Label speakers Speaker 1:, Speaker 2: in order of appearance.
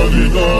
Speaker 1: Navidad.